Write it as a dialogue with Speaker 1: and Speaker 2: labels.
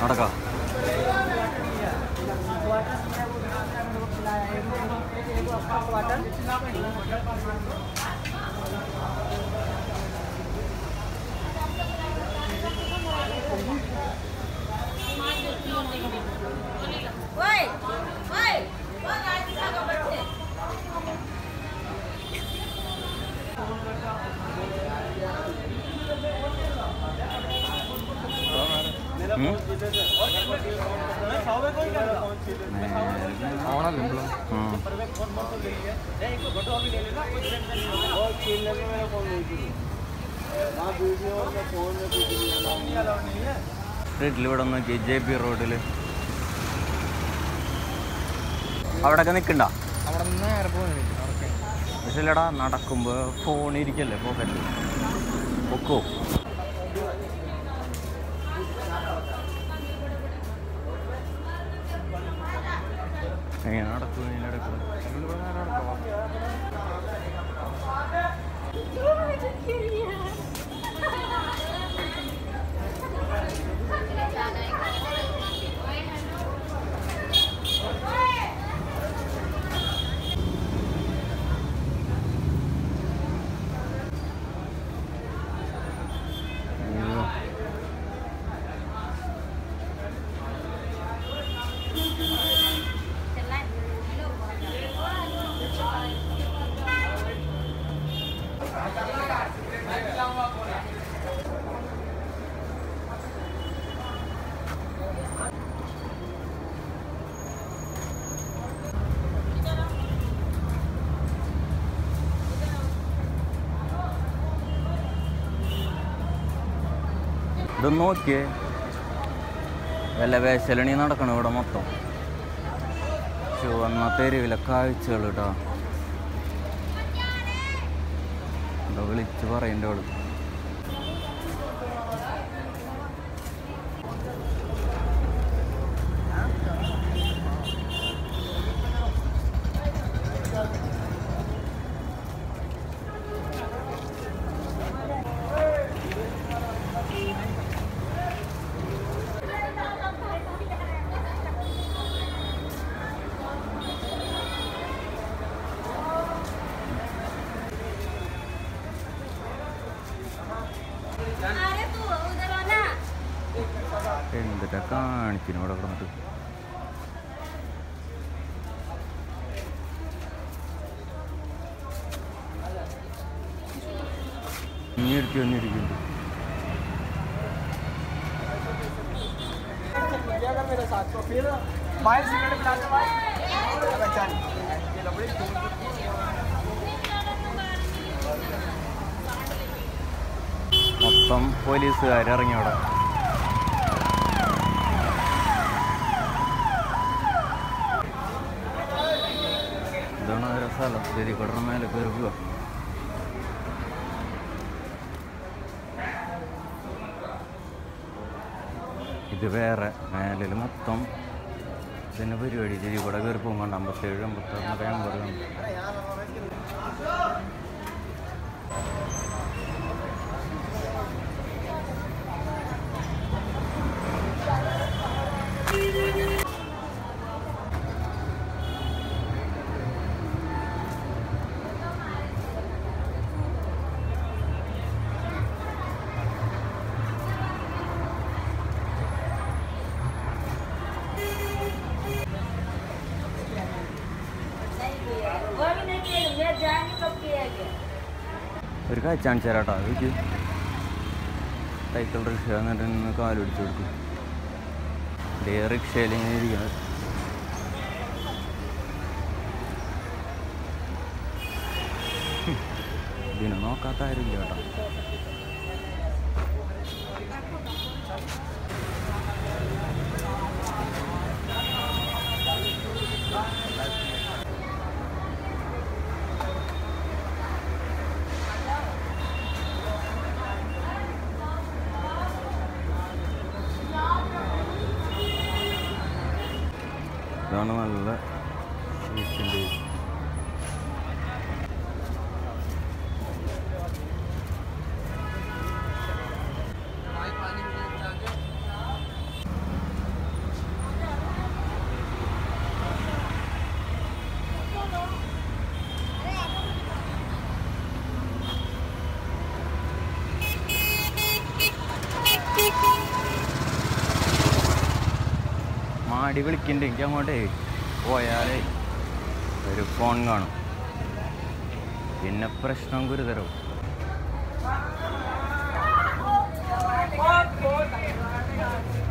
Speaker 1: നടക്കാം
Speaker 2: Oi!
Speaker 1: സ്ട്രീറ്റിൽ ഇവിടെ നോക്കി ജെ പി റോഡിൽ അവിടെയൊക്കെ നിൽക്കണ്ട?
Speaker 3: അവിടെ നേരെ പോകുന്നില്ല
Speaker 1: പക്ഷേ ഇല്ലടാ നടക്കുമ്പോൾ ഫോൺ ഇരിക്കല്ലേ പോക്കറ്റിൽ പൊക്കോ? എങ്ങനെ നടക്കും ഇതിൻ്റെ ഇടയ്ക്ക് അയ്യോ. ഇതൊന്ന് നോക്കിയേ. വല്ല വേശലണി നടക്കണം ഇവിടെ മൊത്തം? ചുവന്ന തെരുവിലെ കാഴ്ചകൾ കേട്ടോ വിളിച്ച് അവൾ.
Speaker 2: अरे तू उधर हो ना
Speaker 1: എന്തിട്ടാ കാണിക്കുന്നു ഇവിടെ കിടന്നിട്ട് നീ ഇരിക്കും നീ ഇരിക്കുന്നുണ്ട് മൊത്തം പോലീസുകാർ ഇറങ്ങി അവിടെ. ഇതാണ് സ്ഥലം ശരി കൂടെ മേലെ കയറി ഇത് വേറെ മേലിൽ മൊത്തം ഇതിന്റെ പരിപാടി. ശരി കൂടെ കയറി പോകുമ്പോൾ അമ്പത്തേഴ് അമ്പത്താറ് പറയാൻ
Speaker 2: वो
Speaker 1: ഒരു കാഴ്ച കാണിച്ചു തരാട്ടോ. എനിക്ക് സൈക്കിൾ റിക്ഷ എന്നിട്ട് നിന്ന് കാലുപിടിച്ച് കൊടുക്കും. ഡേ റിക്ഷയിൽ ഇങ്ങനെ ഇരിക്കുന്നത്. ഇതിനെ നോക്കാത്ത ആരുമില്ല കേട്ടോ. ഇതാണ് നല്ല ഡാഡി വിളിക്കുന്നുണ്ട് എനിക്ക് അങ്ങോട്ടേ പോയാലേ ഒരു ഫോൺ കാണും പിന്നെ പ്രശ്നം ഗുരുതരവും
Speaker 4: hot.